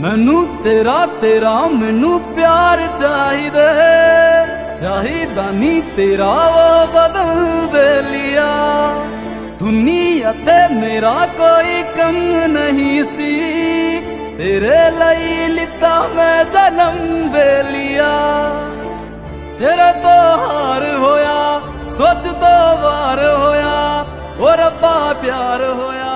ਮੈਨੂੰ ਤੇਰਾ ਤੇਰਾ ਮੈਨੂੰ ਪਿਆਰ ਚਾਹੀਦਾ ਚਾਹੀਦਾ ਨਹੀਂ ਤੇਰਾ ਉਹ ਬਦਲ ਦੇ ਲਿਆ ਦੁਨੀਆ ਤੇ ਮੇਰਾ ਕੋਈ ਕੰਮ ਨਹੀਂ ਸੀ ਤੇਰੇ ਲਈ ਲਿੱਤਾ ਮੈਂ ਜਨਮ ਦੇ ਲਿਆ ਤੇਰੇ ਤੋਂ ਹਾਰ ਹੋਇਆ ਸੋਚ ਤੋਂ ਵਾਰ ਹੋਇਆ ਉਹ ਰੱਬਾ ਪਿਆਰ ਹੋਇਆ